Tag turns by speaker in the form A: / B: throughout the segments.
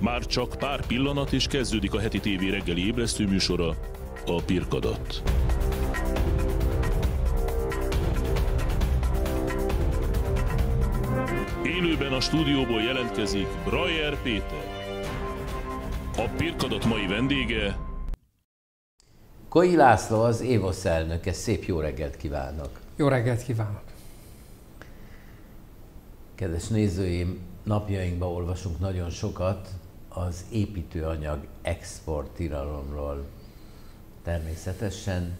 A: Már csak pár pillanat és kezdődik a heti tévé reggeli ébresztő műsora, a Pirkadat. Élőben a stúdióból jelentkezik Brajer Péter. A Pirkadat mai vendége
B: Koi László az Évosz elnöke. Szép jó reggelt kívánok!
C: Jó reggelt kívánok!
B: Kedves nézőim, napjainkban olvasunk nagyon sokat az építőanyag export tiralomról. Természetesen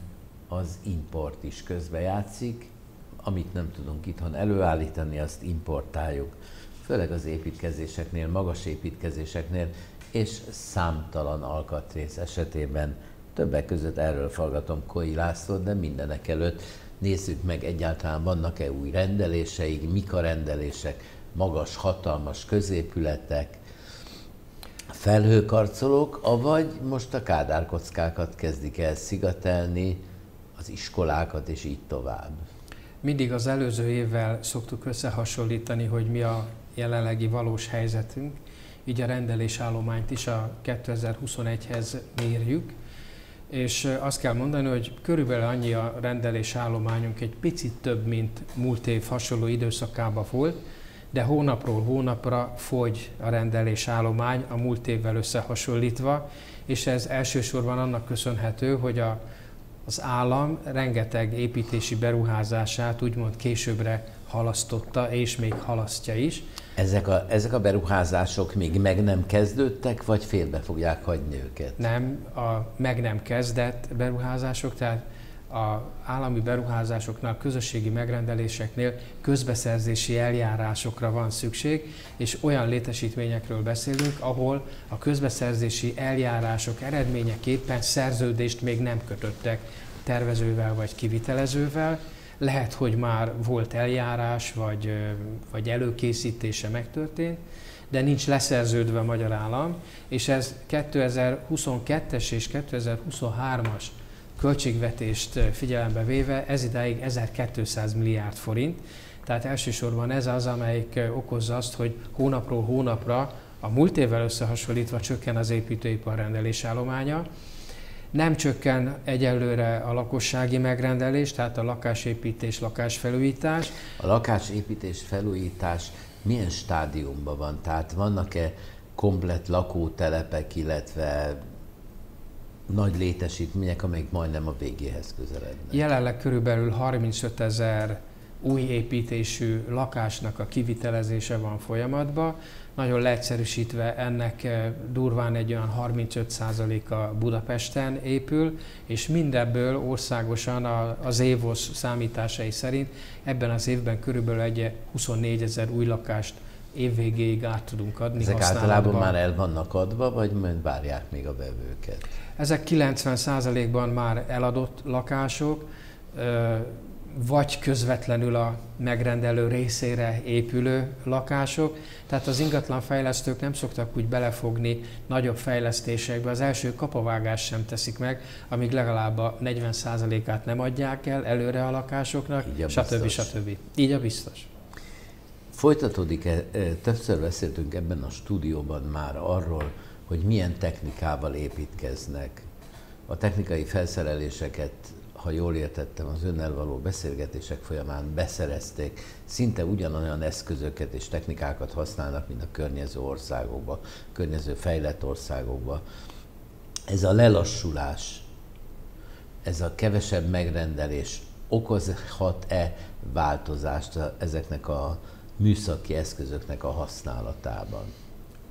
B: az import is közbejátszik, amit nem tudunk itthon előállítani, azt importáljuk. Főleg az építkezéseknél, magas építkezéseknél, és számtalan alkatrész esetében többek között erről fallgatom Koi Lászlót, de mindenek előtt nézzük meg egyáltalán vannak-e új rendeléseik, mik a rendelések, magas, hatalmas középületek, felhőkarcolók, avagy most a kádárkockákat kezdik el szigatelni, az iskolákat és így tovább.
C: Mindig az előző évvel szoktuk összehasonlítani, hogy mi a jelenlegi valós helyzetünk, így a rendelésállományt is a 2021-hez mérjük, és azt kell mondani, hogy körülbelül annyi a rendelésállományunk, egy picit több, mint múlt év hasonló időszakában volt, de hónapról hónapra fogy a rendelésállomány a múlt évvel összehasonlítva, és ez elsősorban annak köszönhető, hogy a, az állam rengeteg építési beruházását úgymond későbbre halasztotta, és még halasztja is.
B: Ezek a, ezek a beruházások még meg nem kezdődtek, vagy félbe fogják hagyni őket?
C: Nem, a meg nem kezdett beruházások, tehát állami beruházásoknál, közösségi megrendeléseknél közbeszerzési eljárásokra van szükség, és olyan létesítményekről beszélünk, ahol a közbeszerzési eljárások eredményeképpen szerződést még nem kötöttek tervezővel vagy kivitelezővel, lehet, hogy már volt eljárás, vagy, vagy előkészítése megtörtént, de nincs leszerződve a magyar állam, és ez 2022-es és 2023-as költségvetést figyelembe véve ez idáig 1200 milliárd forint. Tehát elsősorban ez az, amelyik okozza azt, hogy hónapról hónapra a múlt évvel összehasonlítva csökken az építőipar rendelésállománya, nem csökken egyelőre a lakossági megrendelés, tehát a lakásépítés, lakásfelújítás.
B: A lakásépítés, felújítás milyen stádiumban van? Tehát vannak-e komplet lakótelepek, illetve nagy létesítmények, amelyek majdnem a végéhez közelednek?
C: Jelenleg körülbelül 35 ezer új építésű lakásnak a kivitelezése van folyamatban. Nagyon leegyszerűsítve ennek eh, durván egy olyan 35%-a Budapesten épül, és mindebből országosan az évos számításai szerint ebben az évben körülbelül egy 24 ezer új lakást évvégéig át tudunk adni.
B: Ezek általában már el vannak adva, vagy várják még a vevőket?
C: Ezek 90%-ban már eladott lakások, vagy közvetlenül a megrendelő részére épülő lakások. Tehát az ingatlan fejlesztők nem szoktak úgy belefogni nagyobb fejlesztésekbe. Az első kapavágás sem teszik meg, amíg legalább a 40%-át nem adják el előre a lakásoknak, Így a stb. stb. Így a biztos.
B: Folytatódik-e, többször beszéltünk ebben a stúdióban már arról, hogy milyen technikával építkeznek. A technikai felszereléseket ha jól értettem, az önnel való beszélgetések folyamán beszerezték, szinte ugyanolyan eszközöket és technikákat használnak, mint a környező országokban, környező fejlett országokban. Ez a lelassulás, ez a kevesebb megrendelés okozhat-e változást ezeknek a műszaki eszközöknek a használatában?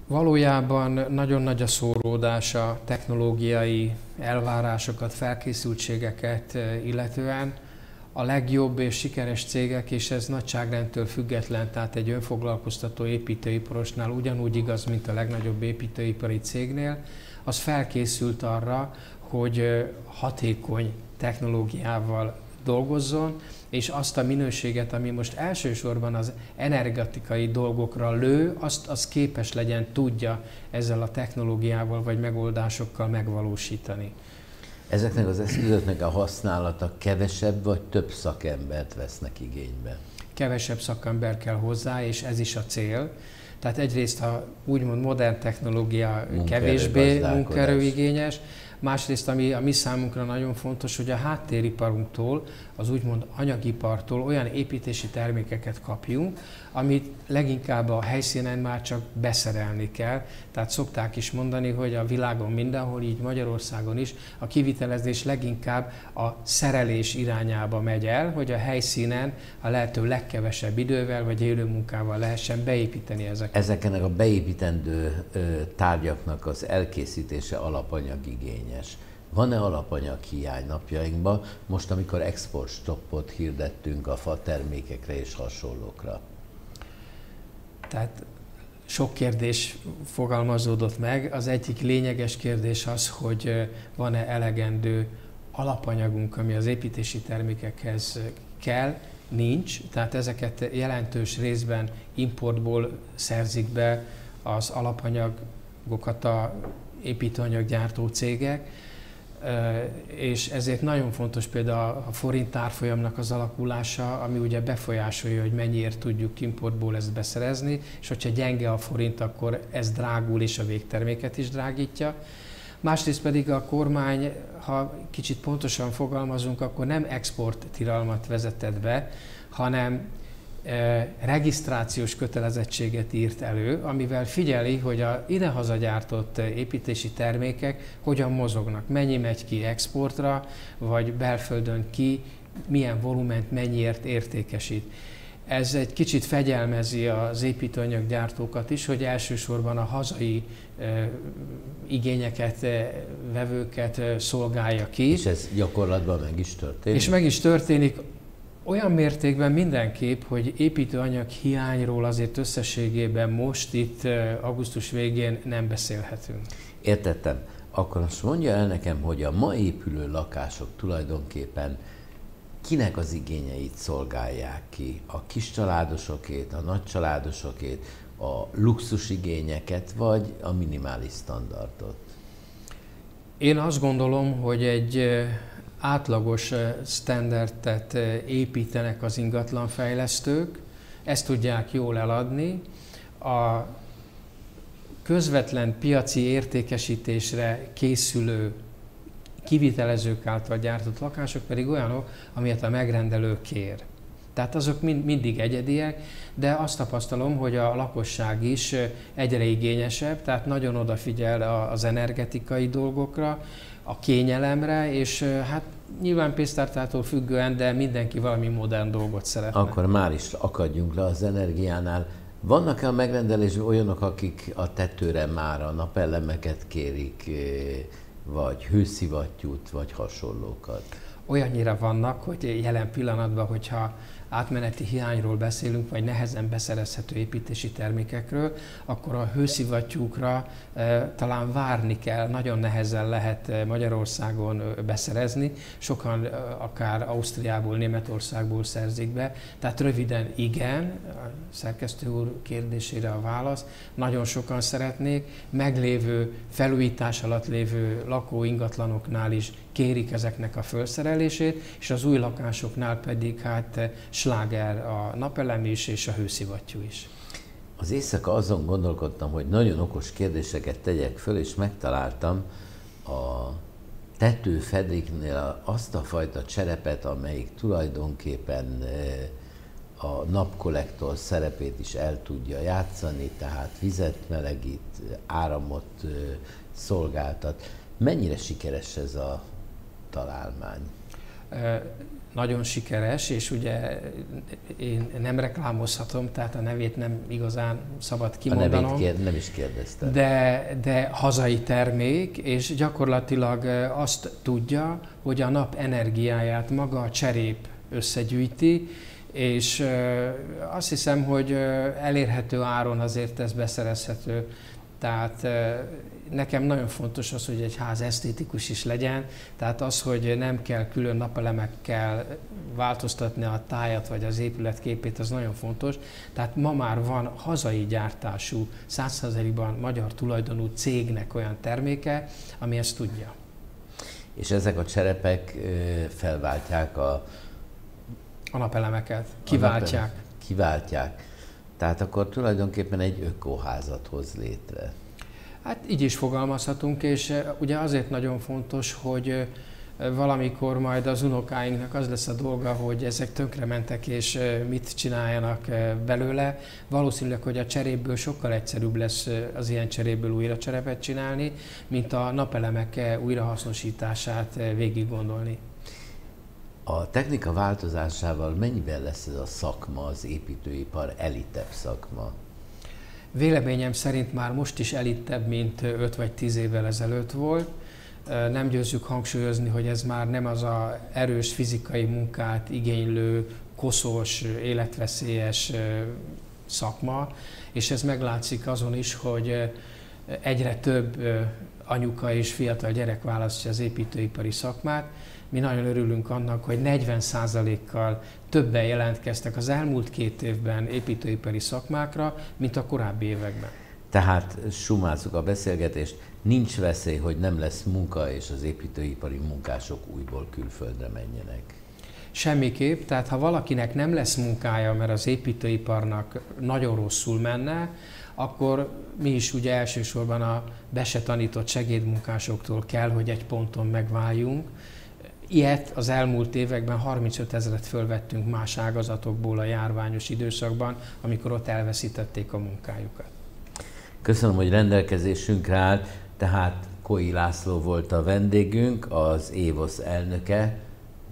C: Valójában nagyon nagy a szóródás a technológiai elvárásokat, felkészültségeket eh, illetően. A legjobb és sikeres cégek, és ez nagyságrendtől független, tehát egy önfoglalkoztató építőiparosnál ugyanúgy igaz, mint a legnagyobb építőipari cégnél, az felkészült arra, hogy eh, hatékony technológiával dolgozzon, és azt a minőséget, ami most elsősorban az energetikai dolgokra lő, azt az képes legyen, tudja ezzel a technológiával vagy megoldásokkal megvalósítani.
B: Ezeknek az eszközöknek a használata kevesebb vagy több szakembert vesznek igénybe?
C: Kevesebb szakember kell hozzá, és ez is a cél. Tehát egyrészt a úgymond modern technológia kevésbé munkaerőigényes, Másrészt, ami a mi számunkra nagyon fontos, hogy a háttériparunktól, az úgymond anyagipartól olyan építési termékeket kapjunk, amit leginkább a helyszínen már csak beszerelni kell. Tehát szokták is mondani, hogy a világon mindenhol, így Magyarországon is a kivitelezés leginkább a szerelés irányába megy el, hogy a helyszínen a lehető legkevesebb idővel vagy élő munkával lehessen beépíteni ezeket.
B: Ezeknek a beépítendő tárgyaknak az elkészítése alapanyagigényes. Van-e alapanyag hiány napjainkban, most amikor export stoppot hirdettünk a fa termékekre és hasonlókra?
C: Tehát sok kérdés fogalmazódott meg. Az egyik lényeges kérdés az, hogy van-e elegendő alapanyagunk, ami az építési termékekhez kell, nincs, tehát ezeket jelentős részben importból szerzik be az alapanyagokat a építőanyaggyártó cégek, és ezért nagyon fontos például a forint árfolyamnak az alakulása, ami ugye befolyásolja, hogy mennyiért tudjuk importból ezt beszerezni, és hogyha gyenge a forint, akkor ez drágul és a végterméket is drágítja. Másrészt pedig a kormány, ha kicsit pontosan fogalmazunk, akkor nem export tiralmat vezetett be, hanem regisztrációs kötelezettséget írt elő, amivel figyeli, hogy a idehaza gyártott építési termékek hogyan mozognak, mennyi megy ki exportra, vagy belföldön ki, milyen volument mennyiért értékesít. Ez egy kicsit fegyelmezi az építőanyaggyártókat is, hogy elsősorban a hazai e, igényeket, e, vevőket e, szolgálja ki.
B: És ez gyakorlatban meg is történik?
C: És meg is történik olyan mértékben mindenképp, hogy építőanyag hiányról azért összességében most itt augusztus végén nem beszélhetünk.
B: Értettem. Akkor azt mondja el nekem, hogy a ma épülő lakások tulajdonképpen kinek az igényeit szolgálják ki? A kis családosokét, a nagy családosokét, a luxus igényeket, vagy a minimális standardot?
C: Én azt gondolom, hogy egy átlagos standardet építenek az ingatlanfejlesztők, ezt tudják jól eladni. A közvetlen piaci értékesítésre készülő kivitelezők által gyártott lakások pedig olyanok, amilyet a megrendelő kér. Tehát azok mind, mindig egyediek, de azt tapasztalom, hogy a lakosság is egyre igényesebb, tehát nagyon odafigyel az energetikai dolgokra, a kényelemre, és hát nyilván pénztártától függően, de mindenki valami modern dolgot szeretne.
B: Akkor már is akadjunk le az energiánál. Vannak-e a megrendelésben olyanok, akik a tetőre már a napelemeket kérik, vagy hőszivattyút, vagy hasonlókat?
C: Olyannyira vannak, hogy jelen pillanatban, hogyha átmeneti hiányról beszélünk, vagy nehezen beszerezhető építési termékekről, akkor a hőszivattyúkra e, talán várni kell, nagyon nehezen lehet e, Magyarországon beszerezni, sokan e, akár Ausztriából, Németországból szerzik be, tehát röviden igen, a szerkesztő úr kérdésére a válasz, nagyon sokan szeretnék, meglévő, felújítás alatt lévő lakó ingatlanoknál is kérik ezeknek a felszerelését, és az új lakásoknál pedig hát eh, sláger a napelem is és a hőszivattyú is.
B: Az éjszaka azon gondolkodtam, hogy nagyon okos kérdéseket tegyek föl, és megtaláltam a tetőfedéknél azt a fajta cserepet, amelyik tulajdonképpen eh, a napkollektor szerepét is el tudja játszani, tehát vizet melegít, áramot eh, szolgáltat. Mennyire sikeres ez a találmány?
C: Nagyon sikeres, és ugye én nem reklámozhatom, tehát a nevét nem igazán szabad kimondanom.
B: A nevét kér, nem is kérdeztem.
C: De, de hazai termék, és gyakorlatilag azt tudja, hogy a nap energiáját maga a cserép összegyűjti, és azt hiszem, hogy elérhető áron azért ez beszerezhető. Tehát nekem nagyon fontos az, hogy egy ház esztétikus is legyen, tehát az, hogy nem kell külön napelemekkel változtatni a tájat vagy az épület képét, az nagyon fontos. Tehát ma már van hazai gyártású, 100%-ban magyar tulajdonú cégnek olyan terméke, ami ezt tudja.
B: És ezek a cserepek felváltják a...
C: A napelemeket, kiváltják. A napelem,
B: kiváltják. Tehát akkor tulajdonképpen egy ökoházat hoz létre.
C: Hát így is fogalmazhatunk, és ugye azért nagyon fontos, hogy valamikor majd az unokáinknak az lesz a dolga, hogy ezek tönkrementek és mit csináljanak belőle. Valószínűleg, hogy a cseréből sokkal egyszerűbb lesz az ilyen cseréből újra cserepet csinálni, mint a napelemek újrahasznosítását végig gondolni.
B: A technika változásával mennyivel lesz ez a szakma, az építőipar elitebb szakma?
C: Véleményem szerint már most is elittebb, mint 5 vagy 10 évvel ezelőtt volt nem győzzük hangsúlyozni, hogy ez már nem az a erős fizikai munkát igénylő, koszos, életveszélyes szakma, és ez meglátszik azon is, hogy egyre több anyuka és fiatal gyerek választja az építőipari szakmát. Mi nagyon örülünk annak, hogy 40%-kal többen jelentkeztek az elmúlt két évben építőipari szakmákra, mint a korábbi években.
B: Tehát sumázzuk a beszélgetést, nincs veszély, hogy nem lesz munka, és az építőipari munkások újból külföldre menjenek.
C: Semmiképp, tehát ha valakinek nem lesz munkája, mert az építőiparnak nagyon rosszul menne, akkor mi is ugye elsősorban a be se tanított segédmunkásoktól kell, hogy egy ponton megváljunk. Ilyet az elmúlt években 35 ezeret fölvettünk más ágazatokból a járványos időszakban, amikor ott elveszítették a munkájukat.
B: Köszönöm, hogy rendelkezésünkre állt. Tehát Koi László volt a vendégünk, az Évosz elnöke,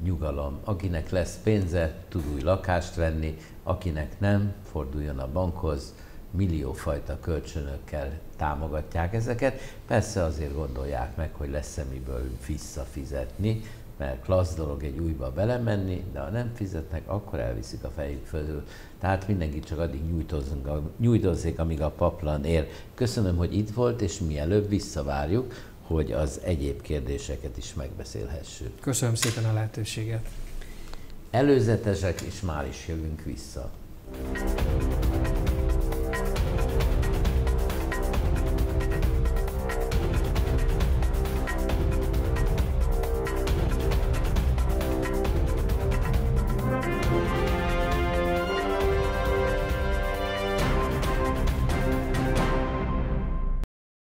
B: nyugalom. Akinek lesz pénze, tud új lakást venni, akinek nem, forduljon a bankhoz, milliófajta kölcsönökkel támogatják ezeket. Persze azért gondolják meg, hogy lesz-e miből visszafizetni, mert klassz dolog egy újba belemenni, de ha nem fizetnek, akkor elviszik a fejük fölül. Tehát mindenki csak addig nyújtozzék, amíg a paplan ér. Köszönöm, hogy itt volt, és mielőbb visszavárjuk, hogy az egyéb kérdéseket is megbeszélhessük.
C: Köszönöm szépen a lehetőséget.
B: Előzetesek, és már is jövünk vissza.